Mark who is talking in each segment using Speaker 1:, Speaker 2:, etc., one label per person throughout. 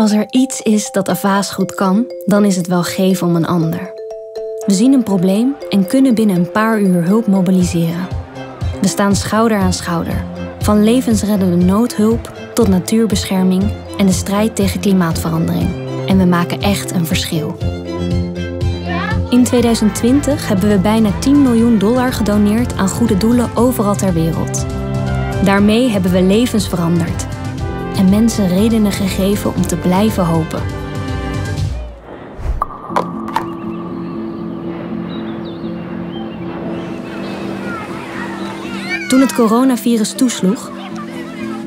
Speaker 1: Als er iets is dat Avaas goed kan, dan is het wel geven om een ander. We zien een probleem en kunnen binnen een paar uur hulp mobiliseren. We staan schouder aan schouder. Van levensreddende noodhulp tot natuurbescherming en de strijd tegen klimaatverandering. En we maken echt een verschil. In 2020 hebben we bijna 10 miljoen dollar gedoneerd aan goede doelen overal ter wereld. Daarmee hebben we levens veranderd en mensen redenen gegeven om te blijven hopen. Toen het coronavirus toesloeg,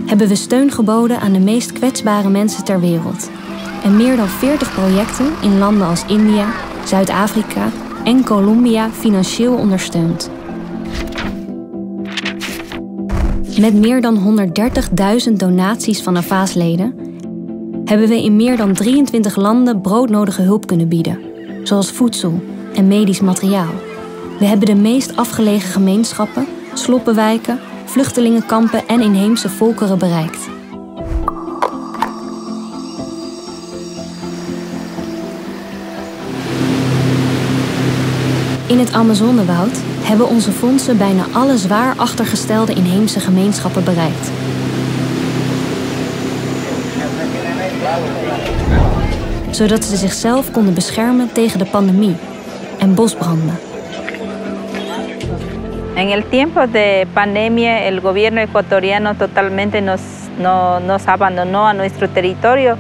Speaker 1: hebben we steun geboden aan de meest kwetsbare mensen ter wereld. En meer dan 40 projecten in landen als India, Zuid-Afrika en Colombia financieel ondersteund. Met meer dan 130.000 donaties van Avaas-leden hebben we in meer dan 23 landen broodnodige hulp kunnen bieden, zoals voedsel en medisch materiaal. We hebben de meest afgelegen gemeenschappen, sloppenwijken, vluchtelingenkampen en inheemse volkeren bereikt. In het Amazonewoud hebben onze fondsen bijna alle zwaar achtergestelde inheemse gemeenschappen bereikt. Zodat ze zichzelf konden beschermen tegen de pandemie en bosbranden.
Speaker 2: En el tiempo de pandemia, el gobierno ecuatoriano totalmente nos, no, nos abandonó a nuestro territorio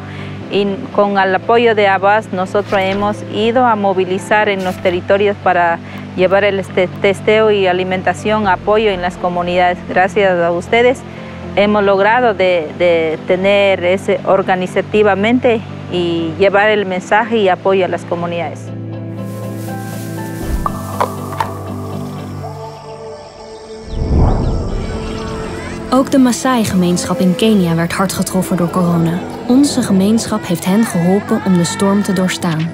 Speaker 2: y con el apoyo de Abbas nosotros hemos ido a movilizar en los territorios para llevar el este, testeo y alimentación, apoyo en las comunidades. Gracias a ustedes hemos logrado de, tener ese organizativamente y llevar el mensaje y apoyo a las comunidades.
Speaker 1: Ook de Maasai-gemeenschap in Kenia werd hard getroffen door corona. Onze gemeenschap heeft hen geholpen om de storm te doorstaan.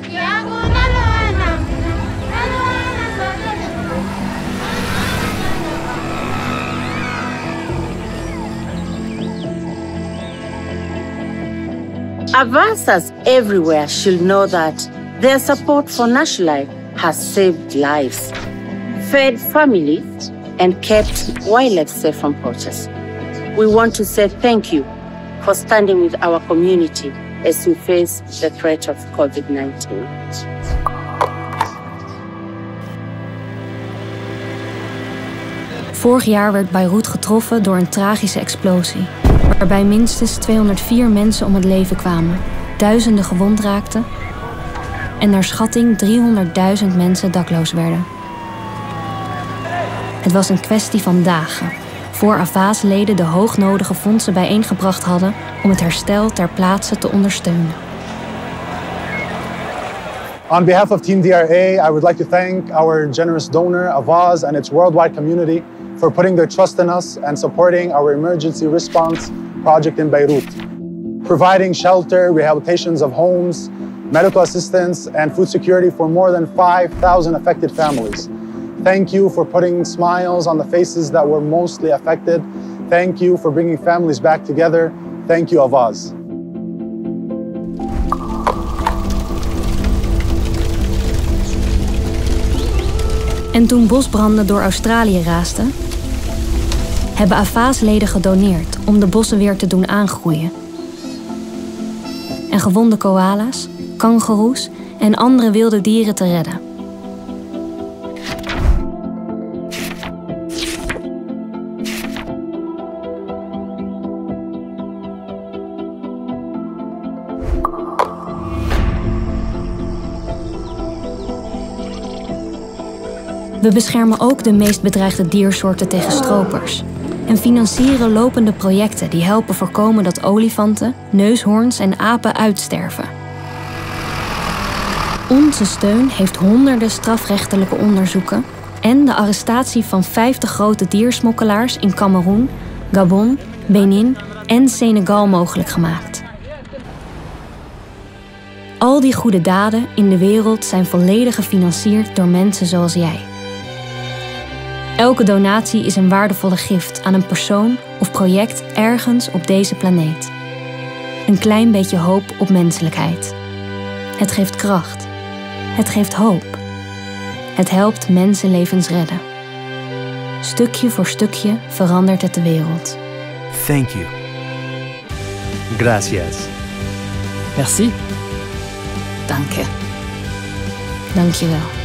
Speaker 3: Advancers everywhere should know that their support for Nash Life has saved lives, fed families, and kept wildlife safe from poachers. We want to say thank you for standing with our community as we face the threat of COVID 19.
Speaker 1: Vorig jaar werd Beirut getroffen door een tragische explosie, waarbij minstens 204 mensen om het leven kwamen, duizenden gewond raakten en naar schatting 300.000 mensen dakloos werden. Het was een kwestie van dagen voor Avaas-leden de hoognodige fondsen bijeengebracht hadden om het herstel ter plaatse te ondersteunen.
Speaker 4: On behalf of Team DRA, I would like to thank our generous donor, Avaz, and its worldwide community for putting their trust in us and supporting our emergency response project in Beirut, providing shelter, rehabilitations of homes, medical assistance, and food security for more than 5,000 affected families. Thank you for putting smiles on the faces that were mostly affected. Thank you for bringing families back together. Thank you, Avaz.
Speaker 1: En toen bosbranden door Australië raasden, hebben Avaas-leden gedoneerd om de bossen weer te doen aangroeien. En gewonde koala's, kangoeroes en andere wilde dieren te redden. We beschermen ook de meest bedreigde diersoorten tegen stropers. En financieren lopende projecten die helpen voorkomen dat olifanten, neushoorns en apen uitsterven. Onze steun heeft honderden strafrechtelijke onderzoeken en de arrestatie van 50 grote diersmokkelaars in Cameroen, Gabon, Benin en Senegal mogelijk gemaakt. Al die goede daden in de wereld zijn volledig gefinancierd door mensen zoals jij. Elke donatie is een waardevolle gift aan een persoon of project ergens op deze planeet. Een klein beetje hoop op menselijkheid. Het geeft kracht. Het geeft hoop. Het helpt mensenlevens redden. Stukje voor stukje verandert het de wereld.
Speaker 5: Thank you. Gracias.
Speaker 6: Merci.
Speaker 7: Danke.
Speaker 1: Dank je wel.